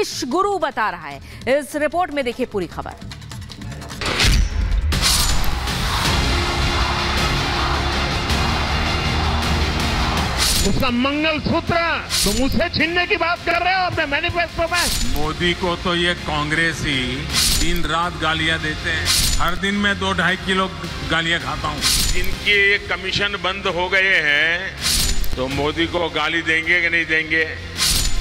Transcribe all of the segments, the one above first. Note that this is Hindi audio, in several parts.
विश्व गुरु बता रहा है। इस रिपोर्ट में देखिए पूरी खबर। उसका मंगल सूत्र तुम उसे छीनने की बात कर रहे हो अपने मैनिफेस्टो में? मोदी को तो ये कांग्रेस ही दिन रात गालियाँ देते हैं। हर दिन मैं दो ढाई किलो गालियाँ खाता हूँ। जिनके ये कमीशन बंद हो गए हैं तो मोदी को गाली देंगे कि नहीं देंगे?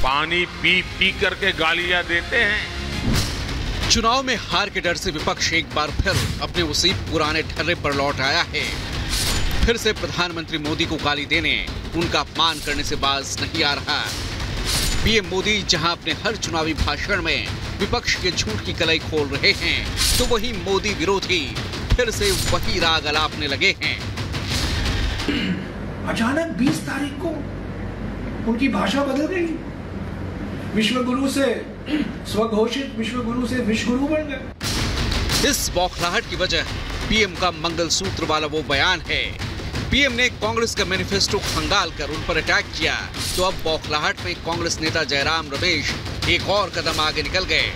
पानी पी पी करके गालियाँ देते हैं। चुनाव में हार के डर से विपक्ष एक बार फिर अपने उसी पुराने ठर्रे पर लौट आया है। फिर से प्रधानमंत्री मोदी को गाली देने उनका अपमान करने से बाज नहीं आ रहा। पीएम मोदी जहाँ अपने हर चुनावी भाषण में विपक्ष के झूठ की कलई खोल रहे हैं तो वही मोदी विरोधी फिर से वही राग अलापने लगे हैं। अचानक 20 तारीख को उनकी भाषा बदल गई। विश्व गुरु से स्वघोषित विश्व गुरु से विश्व गुरु बन गए इस बौखलाहट की वजह पीएम का मंगलसूत्र वाला वो बयान है। पीएम ने कांग्रेस का मैनिफेस्टो खंगाल कर उन पर अटैक किया। तो अब बौखलाहट में कांग्रेस नेता जयराम रमेश एक और कदम आगे निकल गए।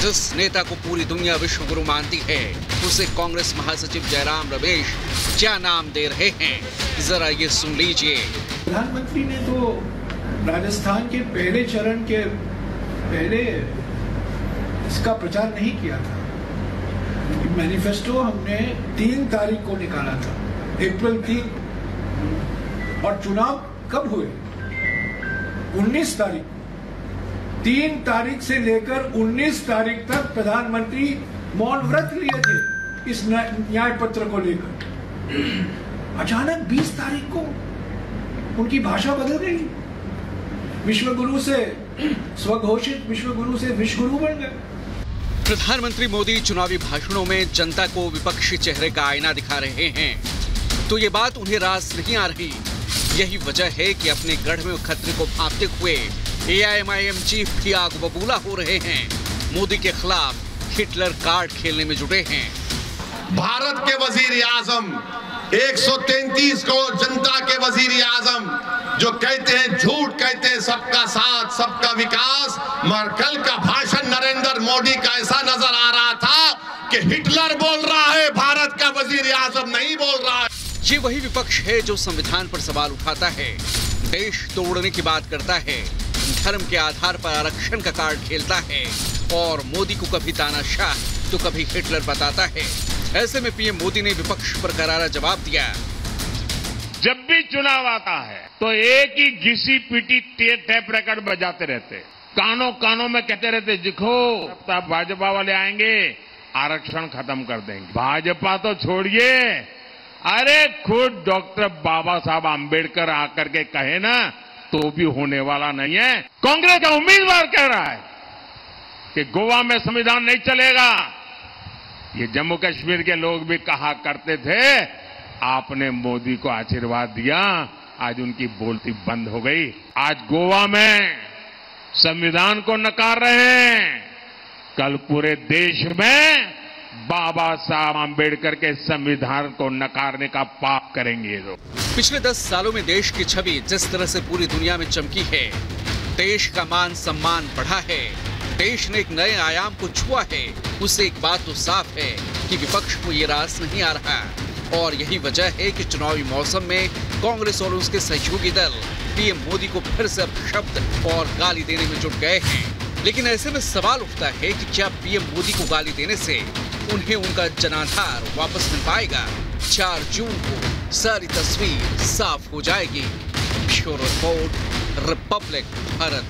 जिस नेता को पूरी दुनिया विश्व गुरु मानती है उसे कांग्रेस महासचिव जयराम रमेश क्या नाम दे रहे हैं? जरा ये सुन लीजिए। प्रधानमंत्री ने तो राजस्थान के पहले चरण के पहले इसका प्रचार नहीं किया था। मैनिफेस्टो हमने तीन तारीख को निकाला था, अप्रैल तीन। और चुनाव कब हुए? 19 तारीख तीन तारीख से लेकर 19 तारीख तक प्रधानमंत्री मौन व्रत लिए थे इस न्याय पत्र को लेकर। अचानक 20 तारीख को उनकी भाषा बदल गई। विश्व गुरु से स्वघोषित विश्व गुरु से विश्व गुरु बन गए प्रधानमंत्री मोदी चुनावी भाषणों में जनता को विपक्षी चेहरे का आईना दिखा रहे हैं। तो ये बात उन्हें रास नहीं आ रही। यही वजह है कि अपने गढ़ में खतरे को भापते हुए एआईएमआईएम चीफ भी आग बबूला हो रहे हैं। मोदी के खिलाफ हिटलर कार्ड खेलने में जुटे हैं। भारत के वज़ीर आज़म 133 करोड़ जनता के वज़ीर आज़म, जो कहते हैं झूठ, कहते हैं सबका साथ, सबका विकास। मगर कल का भाषण नरेंद्र मोदी का ऐसा नज़र आ रहा था कि हिटलर बोल रहा है, भारत का वज़ीर आज़म नहीं बोल रहा है। ये वही विपक्ष है जो संविधान पर सवाल उठाता है, देश तोड़ने की बात करता है, धर्म के आधार पर आरक्षण का कार्ड खेलता है, और मोदी को कभी तानाशाह तो कभी हिटलर बताता है। ऐसे में पीएम मोदी ने विपक्ष पर करारा जवाब दिया। जब भी चुनाव आता है तो एक ही घिसी पीटी टेप रिकॉर्ड बजाते रहते। कानों कानों में कहते रहते, दिखो तब भाजपा वाले आएँगे, आरक्षण खत्म कर देंगे। भाजपा तो छोड़िए। अरे खुद डॉक्टर बाबा साहब आम्बेडकर आकर के कहे ना तो भी होने वाला नहीं है। कांग्रेस का उम्मीदवार कह रहा है कि गोवा में संविधान नहीं चलेगा। ये जम्मू कश्मीर के लोग भी कहा करते थे, आपने मोदी को आशीर्वाद दिया, आज उनकी बोलती बंद हो गई। आज गोवा में संविधान को नकार रहे हैं। कल पूरे देश में बाबा साहब आम्बेडकर के संविधान को नकारने का पाप करेंगे ये लोग। पिछले दस सालों में देश की छवि जिस तरह से पूरी दुनिया में चमकी है, देश का मान सम्मान बढ़ा है। देश ने एक नए आयाम को छुआ है। उससे एक बात तो साफ़ है कि विपक्ष को ये रास नहीं आ रहा। और यही वजह है कि चुनावी मौसम में कांग्रेस और उसके सहयोगी दल पीएम मोदी को फिर से शब्द और गाली देने में जुट गए हैं। लेकिन ऐसे में सवाल उठता है कि क्या पीएम मोदी को गाली देने से उन्हें उनका जनाधार वापस मिल पाएगा? चार जून को सारी तस्वीर साफ़ हो जाएगी। Report, Republic, Bharat.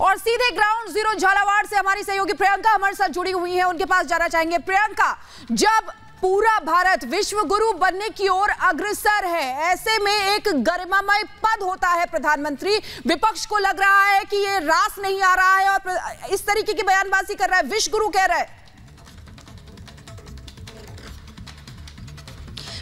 और सीधे ग्राउंड ज़ीरो झालावाड़ से हमारी सहयोगी प्रियंका हमारे साथ जुड़ी हुई है। उनके पास जाना चाहेंगे। प्रियंका, जब पूरा भारत विश्व गुरु बनने की ओर अग्रसर है, ऐसे में एक गरिमामय पद होता है प्रधानमंत्री। विपक्ष को लग रहा है कि ये रास नहीं आ रहा है और इस तरीके की बयानबाजी कर रहा है। विश्व गुरु कह रहा है।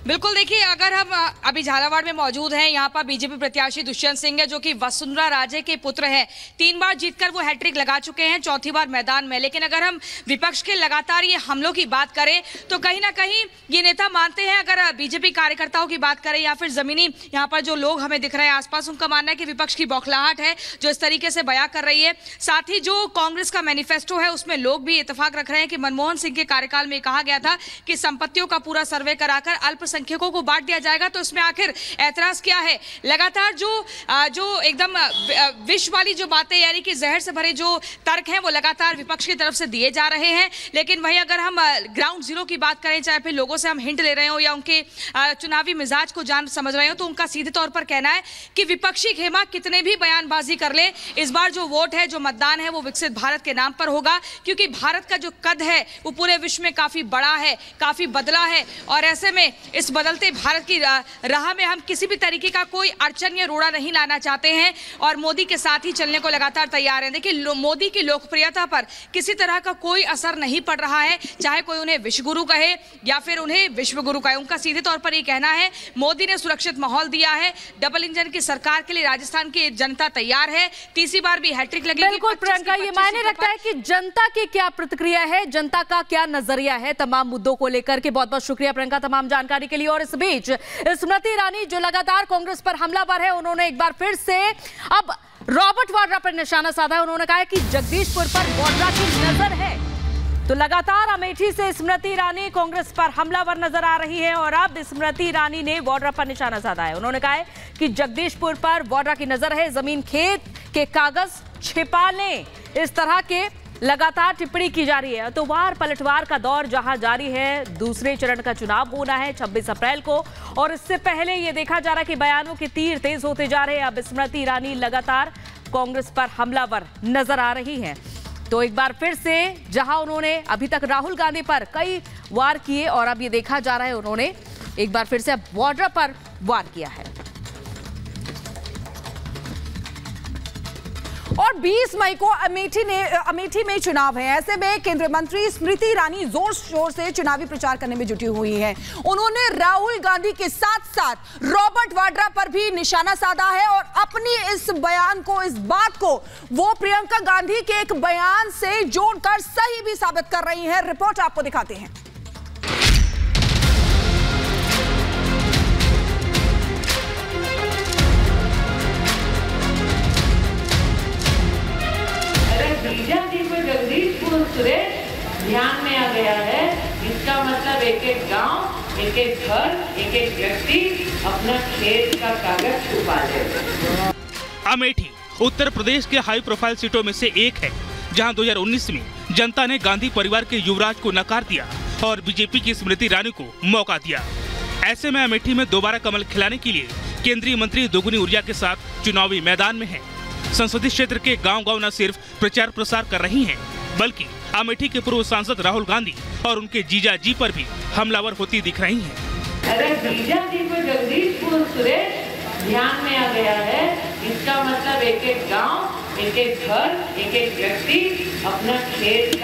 बिल्कुल, देखिए, अगर हम अभी झालावाड़ में मौजूद हैं, यहाँ पर बीजेपी प्रत्याशी दुष्यंत सिंह है, जो कि वसुंधरा राजे के पुत्र हैं। तीन बार जीतकर वो हैट्रिक लगा चुके हैं, चौथी बार मैदान में। लेकिन अगर हम विपक्ष के लगातार ये हमलों की बात करें तो कहीं ना कहीं ये नेता मानते हैं, अगर बीजेपी कार्यकर्ताओं की बात करें या फिर जमीनी, यहाँ पर जो लोग हमें दिख रहे हैं आसपास, उनका मानना है कि विपक्ष की बौखलाहट है, जो इस तरीके से बयां कर रही है। साथ ही जो कांग्रेस का मैनिफेस्टो है, उसमें लोग भी इतफाक रख रहे हैं कि मनमोहन सिंह के कार्यकाल में कहा गया था कि संपत्तियों का पूरा सर्वे कराकर अल्पसंख्यकों को बांट दिया जाएगा तो इसमें आखिर ऐतराज क्या है? लगातार जो जो एकदम आ, वि- आ, विष वाली जो बातें यानी कि जहर से भरे जो तर्क हैं वो लगातार विपक्ष की तरफ़ से दिए जा रहे हैं। लेकिन वहीं अगर हम ग्राउंड ज़ीरो की बात करें चाहे फिर लोगों से हम हिंट ले रहे हो या उनके चुनावी मिजाज को जान समझ रहे हो तो उनका सीधे तौर पर कहना है कि विपक्षी खेमा कितने भी बयानबाजी कर ले इस बार जो वोट है जो मतदान है वो विकसित भारत के नाम पर होगा। क्योंकि भारत का जो कद है वो पूरे विश्व में काफ़ी बड़ा है काफ़ी बदला है। और ऐसे में इस बदलते भारत की राह में हम किसी भी तरीके का कोई अड़चन या रोड़ा नहीं लाना चाहते हैं और मोदी के साथ ही चलने को लगातार तैयार हैं। देखिए मोदी की लोकप्रियता पर किसी तरह का कोई असर नहीं पड़ रहा है चाहे कोई उन्हें विश्वगुरु कहे या फिर उन्हें विश्वगुरु कहे। उनका सीधे तौर पर ये कहना है मोदी ने सुरक्षित माहौल दिया है डबल इंजन की सरकार के लिए राजस्थान की जनता तैयार है तीसरी बार भी हैट्रिक लगेगी बिल्कुल प्रियंका ये मायने रखता है कि जनता की क्या प्रतिक्रिया है जनता का क्या नज़रिया है तमाम मुद्दों को लेकर के बहुत बहुत शुक्रिया प्रियंका तमाम जानकारी के लिए और इस बीच स्मृति ईरानी, जो लगातार कांग्रेस पर हमलावर है, उन्होंने एक बार फिर से अब रॉबर्ट वाड्रा पर निशाना साधा है। उन्होंने कहा कि जगदीशपुर पर वाड्रा की नज़र है। तो लगातार अमेठी से स्मृति ईरानी कांग्रेस पर हमलावर नज़र आ रही है और अब स्मृति ईरानी ने वाड्रा पर निशाना साधा है। उन्होंने कहा है कि जगदीशपुर पर वाड्रा की नज़र है। ज़मीन खेत के कागज़ छिपा लें इस तरह के लगातार टिप्पणी की जा रही है। तो वार पलटवार का दौर जहाँ जारी है, दूसरे चरण का चुनाव होना है 26 अप्रैल को। और इससे पहले ये देखा जा रहा है कि बयानों के तीर तेज होते जा रहे हैं। अब स्मृति ईरानी लगातार कांग्रेस पर हमलावर नज़र आ रही हैं। तो एक बार फिर से, जहाँ उन्होंने अभी तक राहुल गांधी पर कई वार किए और अब ये देखा जा रहा है उन्होंने एक बार फिर से बॉर्डर पर वार किया है। और 20 मई को अमेठी ने, अमेठी में चुनाव है। ऐसे में केंद्रीय मंत्री स्मृति ईरानी ज़ोर शोर से चुनावी प्रचार करने में जुटी हुई हैं। उन्होंने राहुल गांधी के साथ साथ रॉबर्ट वाड्रा पर भी निशाना साधा है और अपनी इस बयान को, इस बात को वो प्रियंका गांधी के एक बयान से जोड़कर सही भी साबित कर रही है। रिपोर्ट आपको दिखाते हैं। जी को जगदीशपुर सुरेश ध्यान में आ गया है। इसका मतलब एक एक गाँव, एक एक घर, एक एक व्यक्ति अपना खेत का कागज़ छुपा ले। अमेठी, उत्तर प्रदेश के हाई प्रोफ़ाइल सीटों में से एक है, जहाँ 2019 में जनता ने गांधी परिवार के युवराज को नकार दिया और बीजेपी की स्मृति ईरानी को मौका दिया। ऐसे में अमेठी में दोबारा कमल खिलाने के लिए केंद्रीय मंत्री दोगुनी ऊर्जा के साथ चुनावी मैदान में हैं। संसदीय क्षेत्र के गांव-गांव न सिर्फ़ प्रचार प्रसार कर रही हैं, बल्कि अमेठी के पूर्व सांसद राहुल गांधी और उनके जीजा जी पर भी हमलावर होती दिख रही हैं। अगर जीजा जी को जगदीशपुर सुरेश ध्यान में आ गया है इसका मतलब एक एक गाँव एक एक घर एक एक व्यक्ति अपना खेत का